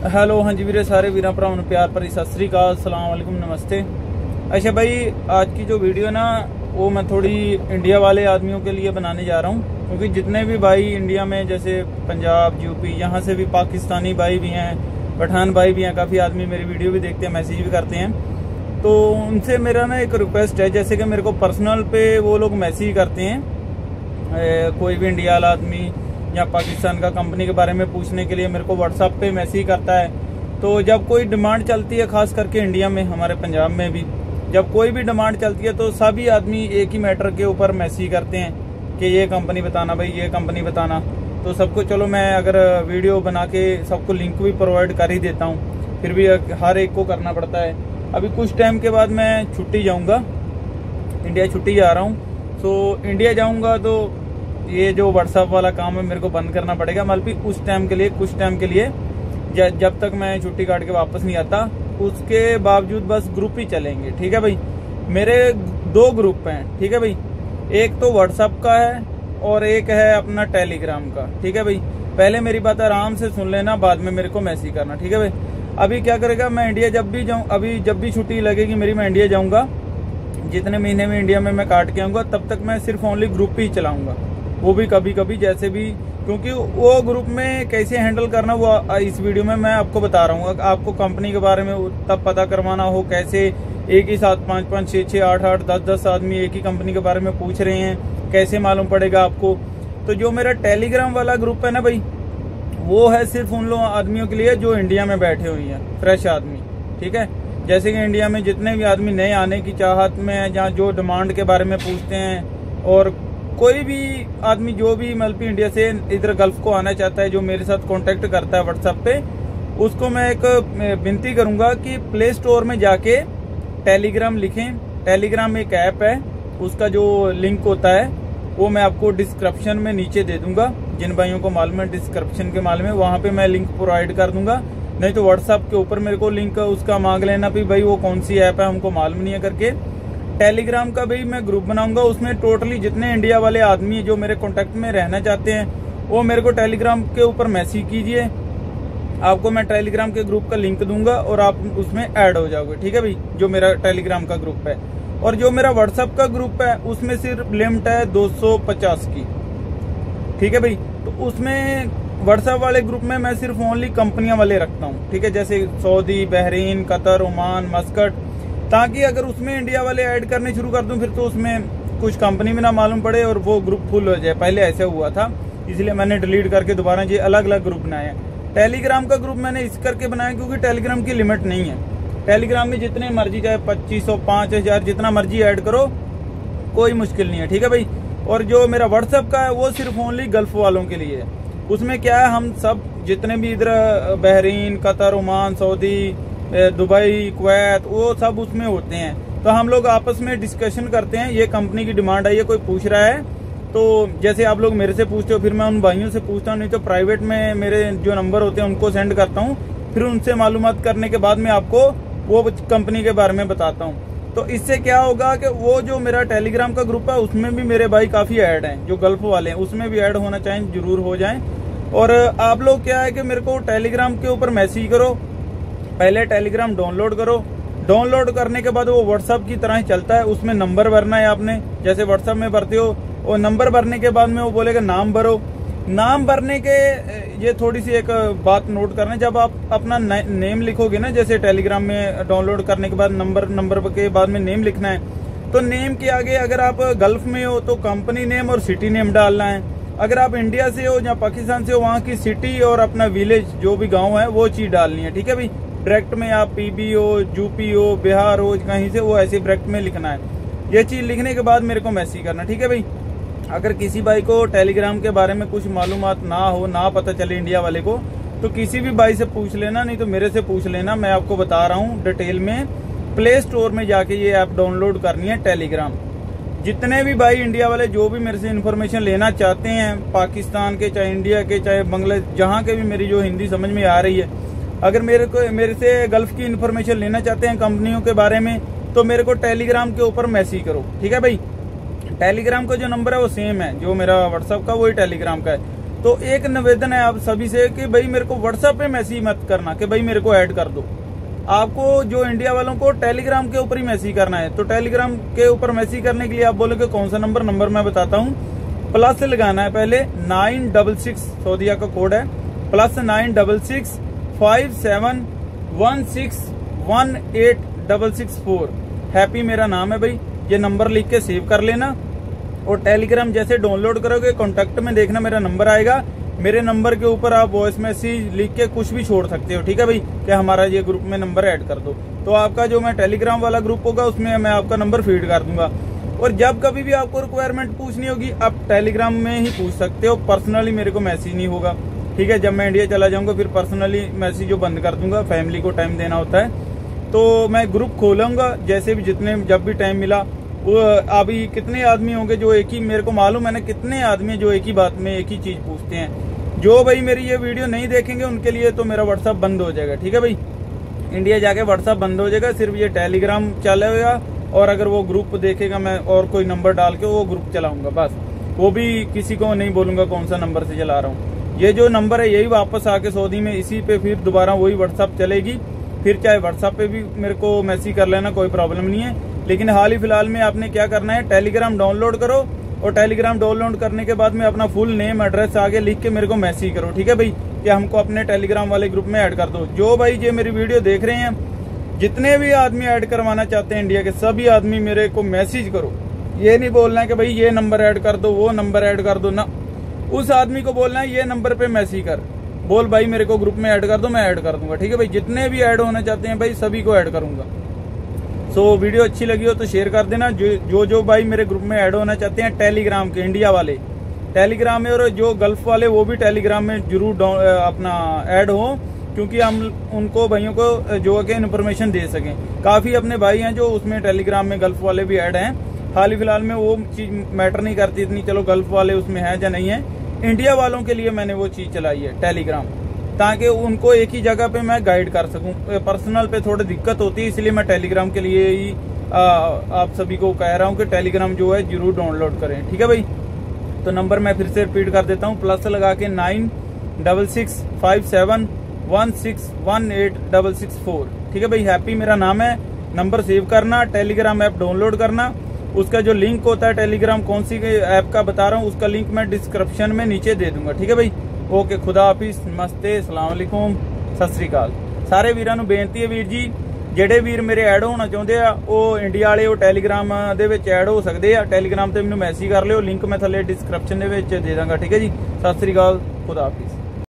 Hello हाँ जी ਸਾਰੇ सारे वीर भरा प्यार भरी सत श्रीकाल सलाम वालेकुम नमस्ते। अच्छा भाई आज की जो वीडियो ना वो मैं थोड़ी इंडिया वाले आदमियों के लिए बनाने जा रहा हूँ क्योंकि जितने भी भाई इंडिया में जैसे पंजाब यूपी यहाँ से भी पाकिस्तानी भाई भी हैं पठान भाई भी हैं काफ़ी आदमी मेरी वीडियो भी देखते हैं मैसेज भी करते हैं। तो उनसे मेरा ना एक रिक्वेस्ट है जैसे कि मेरे को पर्सनल पे वो लोग मैसेज करते हैं ए, कोई भी इंडिया वाला आदमी या पाकिस्तान का कंपनी के बारे में पूछने के लिए मेरे को व्हाट्सएप पे मैसेज करता है। तो जब कोई डिमांड चलती है, खास करके इंडिया में, हमारे पंजाब में भी, जब कोई भी डिमांड चलती है तो सभी आदमी एक ही मैटर के ऊपर मैसेज करते हैं कि ये कंपनी बताना भाई, ये कंपनी बताना। तो सबको, चलो मैं अगर वीडियो बना के सबको लिंक भी प्रोवाइड कर ही देता हूँ, फिर भी हर एक को करना पड़ता है। अभी कुछ टाइम के बाद मैं छुट्टी जाऊँगा इंडिया छुट्टी जा रहा हूँ। सो इंडिया जाऊँगा तो ये जो व्हाट्सअप वाला काम है, मेरे को बंद करना पड़ेगा। मतलब उस टाइम के लिए, कुछ टाइम के लिए जब तक मैं छुट्टी काट के वापस नहीं आता, उसके बावजूद बस ग्रुप ही चलेंगे। ठीक है भाई? मेरे दो ग्रुप हैं, ठीक है भाई? एक तो व्हाट्सअप का है और एक है अपना टेलीग्राम का। ठीक है भाई? पहले मेरी बात आराम से सुन लेना, बाद में मेरे को मैसेज करना। ठीक है भाई? अभी क्या करेगा, मैं इंडिया जब भी जाऊँ, अभी जब भी छुट्टी लगेगी, मेरी मैं इंडिया जाऊँगा। जितने महीने में इंडिया में मैं काट के आऊँगा, तब तक मैं सिर्फ़ ओनली ग्रुप ही चलाऊँगा। वो भी कभी कभी जैसे भी, क्योंकि वो ग्रुप में कैसे हैंडल करना वो इस वीडियो में मैं आपको बता रहा हूँ। आपको कंपनी के बारे में तब पता करवाना हो कैसे एक ही साथ पाँच पाँच, छः छः, आठ आठ, दस दस आदमी एक ही कंपनी के बारे में पूछ रहे हैं, कैसे मालूम पड़ेगा आपको? तो जो मेरा टेलीग्राम वाला ग्रुप है ना भाई, वो है सिर्फ़ उन लोग आदमियों के लिए जो इंडिया में बैठे हुए हैं फ्रेश आदमी, ठीक है? जैसे कि इंडिया में जितने भी आदमी नए आने की चाहत में जहाँ जो डिमांड के बारे में पूछते हैं, और कोई भी आदमी जो भी मतलब इंडिया से इधर गल्फ को आना चाहता है, जो मेरे साथ कांटेक्ट करता है व्हाट्सएप पे, उसको मैं एक विनती करूँगा कि प्ले स्टोर में जाके टेलीग्राम लिखें। टेलीग्राम एक ऐप है, उसका जो लिंक होता है, वो मैं आपको डिस्क्रिप्शन में नीचे दे दूँगा। जिन भाइयों को मालूम है डिस्क्रिप्शन के मालूम है, वहाँ पे मैं लिंक प्रोवाइड कर दूँगा। नहीं तो व्हाट्सएप के ऊपर मेरे को लिंक उसका मांग लेना भी भाई वो कौन सी ऐप है, हमको मालूम नहीं है करके। टेलीग्राम का भी मैं ग्रुप बनाऊँगा। उसमें टोटली जितने इंडिया वाले आदमी जो मेरे कॉन्टेक्ट में रहना चाहते हैं, वो मेरे को टेलीग्राम के ऊपर मैसेज कीजिए। आपको मैं टेलीग्राम के ग्रुप का लिंक दूँगा और आप उसमें ऐड हो जाओगे। ठीक है भाई? जो मेरा टेलीग्राम का ग्रुप है। और जो मेरा व्हाट्सएप का ग्रुप है, उसमें सिर्फ़ लिमिट है 250 की। ठीक है भाई? तो उसमें व्हाट्सएप वाले ग्रुप में मैं सिर्फ़ ओनली कंपनियाँ वाले रखता हूँ। ठीक है? जैसे Saudi, Bahrain, Qatar, Oman, Muscat ताकि अगर उसमें इंडिया वाले ऐड करने शुरू कर दूँ, फिर तो उसमें कुछ कंपनी में ना मालूम पड़े और वो ग्रुप फुल हो जाए। पहले ऐसे हुआ था, इसलिए मैंने डिलीट करके दोबारा ये अलग अलग ग्रुप बनाया टेलीग्राम का ग्रुप मैंने इस करके बनाया क्योंकि टेलीग्राम की लिमिट नहीं है। टेलीग्राम में जितने मर्ज़ी, चाहे पच्चीस सौ, पाँच हज़ार, जितना मर्ज़ी ऐड करो, कोई मुश्किल नहीं है, ठीक है भाई? और जो मेरा व्हाट्सएप का है, वो सिर्फ़ ओनली गल्फ वालों के लिए है। उसमें क्या है, हम सब जितने भी इधर, Bahrain, Qatar, Oman, Saudi Dubai, Kuwait, वो सब उसमें होते हैं। तो हम लोग आपस में डिस्कशन करते हैं, ये कंपनी की डिमांड है, ये कोई पूछ रहा है? तो जैसे आप लोग मेरे से पूछते हो, फिर मैं उन भाइयों से पूछता हूँ, नहीं तो प्राइवेट में मेरे जो नंबर होते हैं, उनको सेंड करता हूँ। फिर उनसे मालूम करने के बाद में आपको वो कंपनी के बारे में बताता हूँ। तो इससे क्या होगा कि वो जो मेरा टेलीग्राम का ग्रुप है, उसमें भी मेरे भाई काफ़ी ऐड हैं, जो गल्फ वाले हैं, उसमें भी ऐड होना चाहें, ज़रूर हो जाएँ। और आप लोग क्या है कि मेरे को टेलीग्राम के ऊपर मैसेज करो पहले टेलीग्राम डाउनलोड करो। डाउनलोड करने के बाद वो व्हाट्सअप की तरह ही चलता है, उसमें नंबर भरना है आपने। जैसे व्हाट्सअप में भरते हो और नंबर भरने के बाद में वो बोलेगा, नाम भरो। नाम भरने के, ये थोड़ी सी एक बात नोट करना जब आप अपना नेम लिखोगे ना, जैसे टेलीग्राम में डाउनलोड करने के बाद नंबर नंबर के बाद में नेम लिखना है तो नेम के आगे अगर आप गल्फ में हो तो कंपनी नेम और सिटी नेम डालना है। अगर आप इंडिया से हो या पाकिस्तान से हो, वहाँ की सिटी और अपना विलेज जो भी गाँव है, वो चीज़ डालनी है, ठीक है भाई? डायरेक्ट में आप पीबी हो यूपी हो बिहार हो कहीं से वो ऐसे डायरेक्ट में लिखना है। ये चीज़ लिखने के बाद मेरे को मैसेज करना, ठीक है भाई? अगर किसी भाई को टेलीग्राम के बारे में कुछ मालूम ना हो, ना पता चले इंडिया वाले को तो किसी भी भाई से पूछ लेना, नहीं तो मेरे से पूछ लेना, मैं आपको बता रहा हूँ डिटेल में। प्ले स्टोर में जाके ये ऐप डाउनलोड करनी है टेलीग्राम जितने भी भाई इंडिया वाले, जो भी मेरे से इन्फॉर्मेशन लेना चाहते हैं, पाकिस्तान के, चाहे इंडिया के, चाहे बांग्लादेश जहाँ के भी मेरी जो हिंदी समझ में आ रही है अगर मेरे को, मेरे से गल्फ की इन्फॉर्मेशन लेना चाहते हैं कंपनियों के बारे में तो मेरे को टेलीग्राम के ऊपर मैसेज करो। ठीक है भाई? टेलीग्राम का जो नंबर है वो सेम है, जो मेरा व्हाट्सअप का, वही टेलीग्राम का है। तो एक निवेदन है आप सभी से कि भाई मेरे को व्हाट्सएप पे मैसेज मत करना, कि भाई मेरे को ऐड कर दो। आपको जो इंडिया वालों को टेलीग्राम के ऊपर ही मैसेज करना है तो टेलीग्राम के ऊपर मैसेज करने के लिए आप बोलोगे, कौन सा नंबर नंबर मैं बताता हूँ। प्लस लगाना है पहले नाइन डबल सिक्स सऊदिया का कोड है। Plus nine double six five seven one six one eight double six four Happy मेरा नाम है भाई। ये नंबर लिख के सेव कर लेना। और टेलीग्राम जैसे डाउनलोड करोगे कॉन्टेक्ट में देखना मेरा नंबर आएगा। मेरे नंबर के ऊपर आप वॉइस मैसेज लिख के कुछ भी छोड़ सकते हो। ठीक है भाई? कि हमारा ये ग्रुप में नंबर ऐड कर दो। तो आपका जो मैं टेलीग्राम वाला ग्रुप होगा, उसमें मैं आपका नंबर फ़ीड कर दूँगा। और जब कभी भी आपको रिक्वायरमेंट पूछनी होगी, आप टेलीग्राम में ही पूछ सकते हो। पर्सनली मेरे को मैसेज नहीं होगा। ठीक है, जब मैं इंडिया चला जाऊँगा, फिर पर्सनली मैसेज जो बंद कर दूँगा फैमिली को टाइम देना होता है। तो मैं ग्रुप खोलूँगा, जैसे भी जितने जब भी टाइम मिला, वो अभी कितने आदमी होंगे जो एक ही मेरे को मालूम है ना, कितने आदमी जो एक ही बात में एक ही चीज़ पूछते हैं। जो भाई मेरी ये वीडियो नहीं देखेंगे, उनके लिए तो मेरा व्हाट्सअप बंद हो जाएगा, ठीक है भाई? इंडिया जाके व्हाट्सअप बंद हो जाएगा, सिर्फ़ ये टेलीग्राम चलेगा, और अगर वो ग्रुप देखेगा, मैं और कोई नंबर डाल के वो ग्रुप चलाऊँगा, बस। वो भी किसी को नहीं बोलूँगा कौन सा नंबर से चला रहा हूँ। ये जो नंबर है, यही वापस आके सऊदी में इसी पे फिर दोबारा वही व्हाट्सअप चलेगी। फिर चाहे व्हाट्सअप पे भी मेरे को मैसेज कर लेना, कोई प्रॉब्लम नहीं है। लेकिन हाल ही फ़िलहाल में आपने क्या करना है टेलीग्राम डाउनलोड करो और टेलीग्राम डाउनलोड करने के बाद में अपना फुल नेम एड्रेस आगे लिख के मेरे को मैसेज करो, ठीक है भाई? कि हमको अपने टेलीग्राम वाले ग्रुप में ऐड कर दो। जो भाई ये मेरी वीडियो देख रहे हैं, जितने भी आदमी ऐड करवाना चाहते हैं इंडिया के, सभी आदमी मेरे को मैसेज करो। ये नहीं बोलना है कि भाई ये नंबर ऐड कर दो, वो नंबर ऐड कर दो, ना। उस आदमी को बोलना है ये नंबर पे मैसेज कर। बोल भाई मेरे को ग्रुप में ऐड कर दो मैं ऐड कर दूँगा ठीक है भाई? जितने भी ऐड होना चाहते हैं भाई सभी को ऐड करूँगा। सो so, वीडियो अच्छी लगी हो तो शेयर कर देना। जो जो जो भाई मेरे ग्रुप में ऐड होना चाहते हैं टेलीग्राम के इंडिया वाले। टेलीग्राम में और जो गल्फ वाले वो भी टेलीग्राम में ज़रूर अपना ऐड हो क्योंकि हम उनको भाइयों को जो कि इन्फॉर्मेशन दे सकें। काफ़ी अपने भाई हैं जो उसमें टेलीग्राम में गल्फ वाले भी ऐड हैं। हाल ही फ़िलहाल में वो चीज़ मैटर नहीं करती इतनी चलो गल्फ वाले उसमें हैं या नहीं है? इंडिया वालों के लिए मैंने वो चीज़ चलाई है टेलीग्राम ताकि उनको एक ही जगह पे मैं गाइड कर सकूँ। पर्सनल पे थोड़ी दिक्कत होती है इसलिए मैं टेलीग्राम के लिए ही आ, आप सभी को कह रहा हूँ कि टेलीग्राम जो है ज़रूर डाउनलोड करें। ठीक है भाई? तो नंबर मैं फिर से रिपीट कर देता हूँ प्लस लगा के nine double six five seven one six one eight double six four ठीक है भाई? हैप्पी मेरा नाम है। नंबर सेव करना टेलीग्राम ऐप डाउनलोड करना। उसका जो लिंक होता है टेलीग्राम कौन सी ऐप का बता रहा हूँ उसका लिंक मैं डिस्क्रिप्शन में नीचे दे दूंगा ठीक है भाई ਓਕੇ ਖੁਦਾ ਹਾਫਿਜ਼ ਨਮਸਤੇ ਅਸਲਾਮ ਅਲੈਕੁਮ ਸਤਿ ਸ੍ਰੀ ਅਕਾਲ ਸਾਰੇ ਵੀਰਾਂ ਨੂੰ ਬੇਨਤੀ ਹੈ ਵੀਰ ਜੀ ਜਿਹੜੇ ਵੀਰ ਮੇਰੇ ਐਡ ਹੋਣਾ ਚਾਹੁੰਦੇ ਆ ਉਹ ਇੰਡੀਆ ਵਾਲੇ ਉਹ ਟੈਲੀਗ੍ਰਾਮ ਦੇ ਵਿੱਚ ਐਡ ਹੋ ਸਕਦੇ ਆ ਟੈਲੀਗ੍ਰਾਮ ਤੇ ਮੈਨੂੰ ਮੈਸੇਜ ਕਰ ਲਿਓ ਲਿੰਕ ਮੈਂ ਥੱਲੇ ਡਿਸਕ੍ਰਿਪਸ਼ਨ ਦੇ ਵਿੱਚ ਦੇ ਦਾਂਗਾ ਠੀਕ ਹੈ ਜੀ ਸਤਿ ਸ੍ਰੀ ਅਕਾਲ ਖੁਦਾ ਹਾਫਿਜ਼